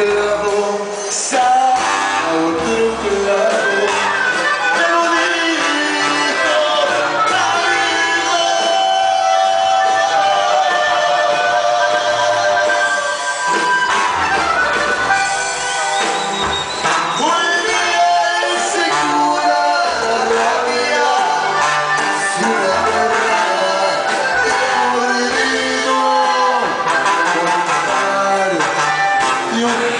good 안녕.